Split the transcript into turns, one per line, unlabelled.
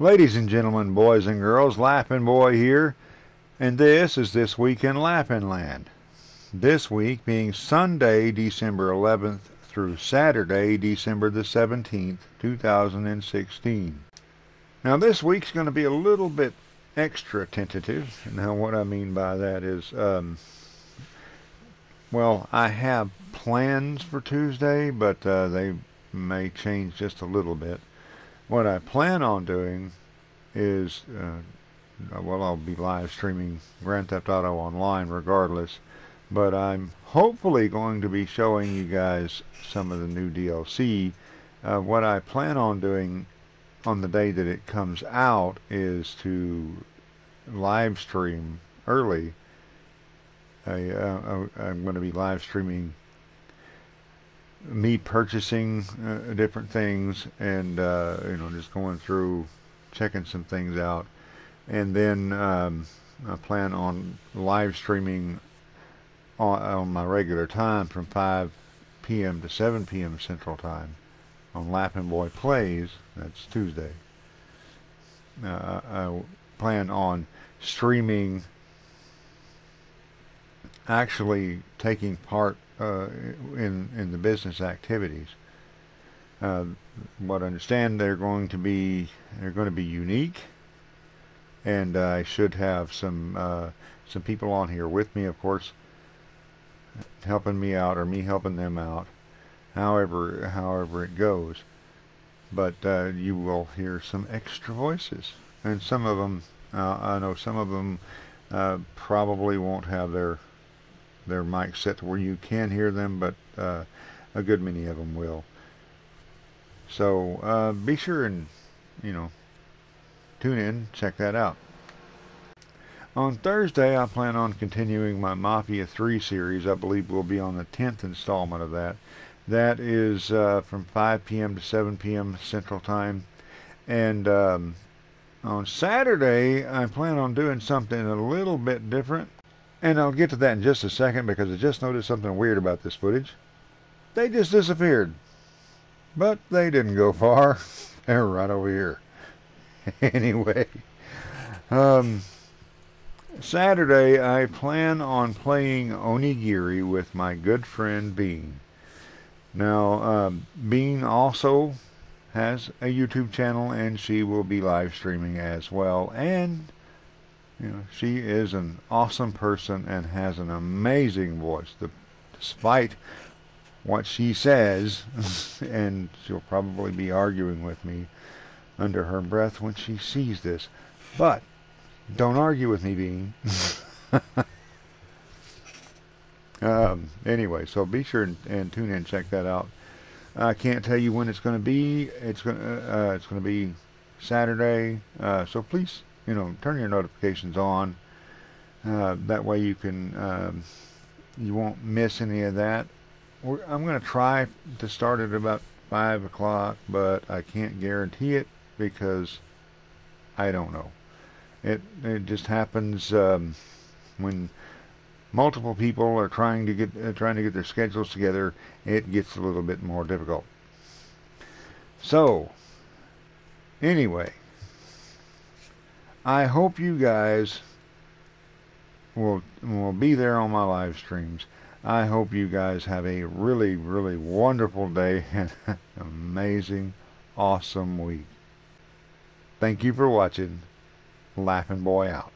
Ladies and gentlemen, boys and girls, LaffinBoy here, and this is This Week in Laffin Land. This week being Sunday, December 11th through Saturday, December the 17th, 2016. Now this week's going to be a little bit extra tentative. Now what I mean by that is, um, well, I have plans for Tuesday, but uh, they may change just a little bit. What I plan on doing is, uh, well, I'll be live streaming Grand Theft Auto Online regardless, but I'm hopefully going to be showing you guys some of the new DLC. Uh, what I plan on doing on the day that it comes out is to live stream early. I, uh, I'm going to be live streaming me purchasing uh, different things and uh, you know just going through checking some things out and then um, I plan on live streaming on, on, my regular time from 5 p.m. to 7 p.m. Central Time on LaffinBoy Plays that's Tuesday uh, I plan on streaming actually taking part uh, in in the business activities. Uh, what I understand, they're going to be they're going to be unique, and I should have some uh, some people on here with me, of course, helping me out or me helping them out. However, however it goes, but uh, you will hear some extra voices, and some of them uh, I know some of them probably won't have their their mic set to where you can hear them, but uh, a good many of them will. So uh, be sure and, you know, tune in, check that out. On Thursday, I plan on continuing my Mafia 3 series. I believe we'll be on the 10th installment of that. That is uh, from 5 p.m. to 7 p.m. Central Time. And um, on Saturday, I plan on doing something a little bit different. And I'll get to that in just a second because I just noticed something weird about this footage. They just disappeared. But they didn't go far. They're right over here. anyway, um, Saturday I plan on playing Onigiri with my good friend Bean. Now, um, Bean also has a YouTube channel and she will be live streaming as well. And you know, she is an awesome person and has an amazing voice. The, despite what she says, and she'll probably be arguing with me under her breath when she sees this. But don't argue with me, Bean. um, anyway, so be sure and, and, tune in, check that out. I can't tell you when it's going to be. It's going uh, it's going to be Saturday. Uh, so please you know, turn your notifications on. Uh, that way you can, um, you won't miss any of that. We're, I'm going to try to start at about 5 o'clock, but I can't guarantee it because I don't know. It, it just happens um, when multiple people are trying to get uh, trying to get their schedules together. It gets a little bit more difficult. So, anyway, I hope you guys will will be there on my live streams. I hope you guys have a really, really wonderful day and amazing, awesome week. Thank you for watching. LaffinBoy out.